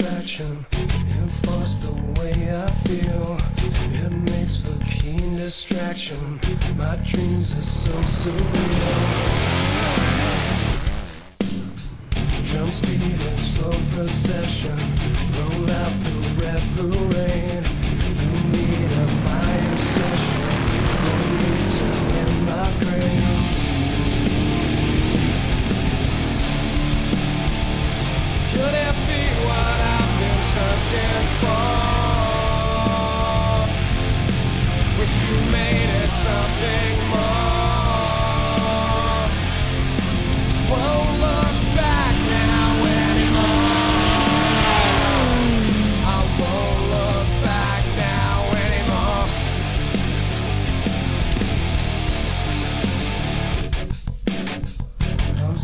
attraction. Enforce the way I feel. It makes for keen distraction. My dreams are so surreal. Jump speed and slow perception.